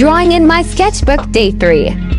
Drawing in my sketchbook, day 3.